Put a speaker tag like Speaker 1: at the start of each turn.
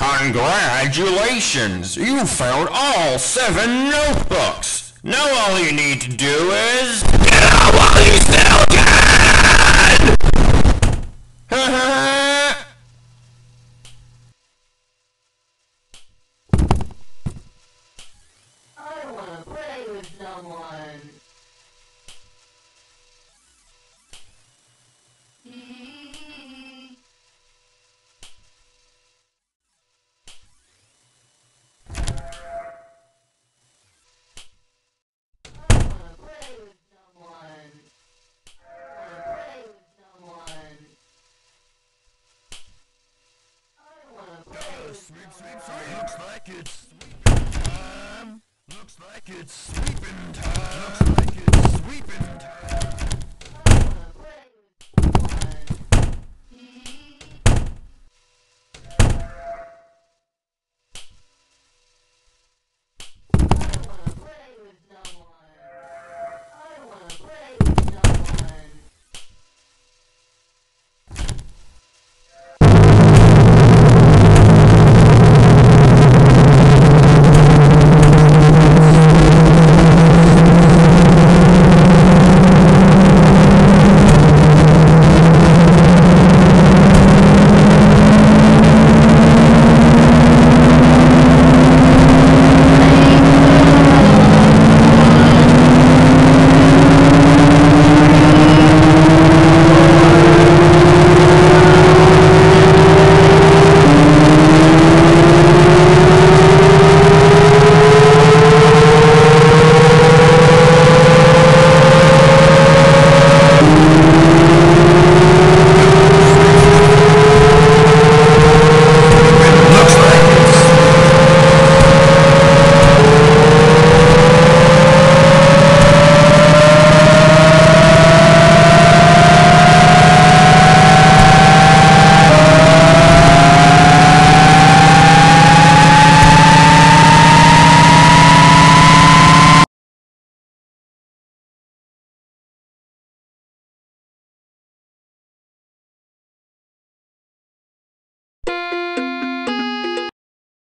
Speaker 1: Congratulations! You found all seven notebooks! Now all you need to do is... Get out while you still can!
Speaker 2: I wanna play with someone.
Speaker 3: Looks like it's sweeping time. Looks like it's sweeping time.